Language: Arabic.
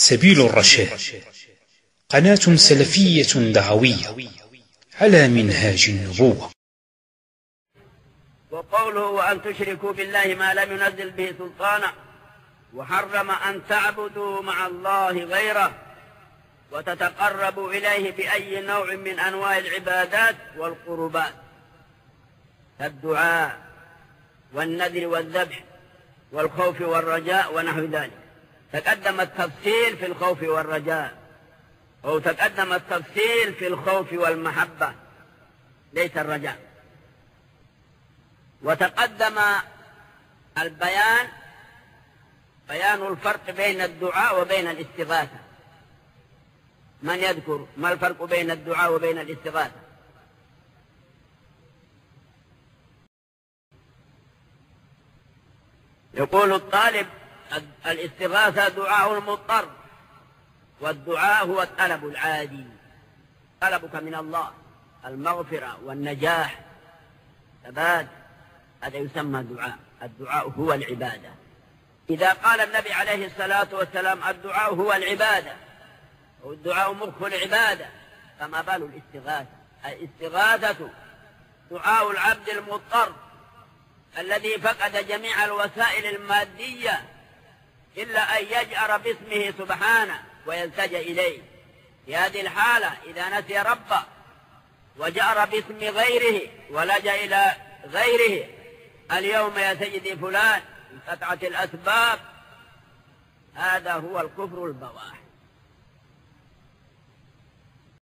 سبيل الرشاد. قناة سلفية دعوية على منهاج النبوة. وقوله وأن تشركوا بالله ما لم ينزل به سلطانا وحرم أن تعبدوا مع الله غيره وتتقربوا إليه بأي نوع من أنواع العبادات والقربات. كالدعاء والنذر والذبح والخوف والرجاء ونحو ذلك. تقدم التفصيل في الخوف والرجاء أو تقدم التفصيل في الخوف والمحبة ليس الرجاء. وتقدم البيان بيان الفرق بين الدعاء وبين الاستغاثة. من يذكر؟ ما الفرق بين الدعاء وبين الاستغاثة؟ يقول الطالب الاستغاثة دعاء المضطر والدعاء هو الطلب العادي. طلبك من الله المغفرة والنجاح. ثبات هذا يسمى دعاء. الدعاء هو العبادة. إذا قال النبي عليه الصلاة والسلام الدعاء هو العبادة والدعاء مخ العبادة فما بال الاستغاثة؟ الاستغاثة دعاء العبد المضطر الذي فقد جميع الوسائل المادية إلا أن يجأر باسمه سبحانه ويلتجأ إليه. في هذه الحالة إذا نسي ربه وجأر باسم غيره ولجأ إلى غيره اليوم يا سيدي فلان انقطعت الأسباب. هذا هو الكفر البواح.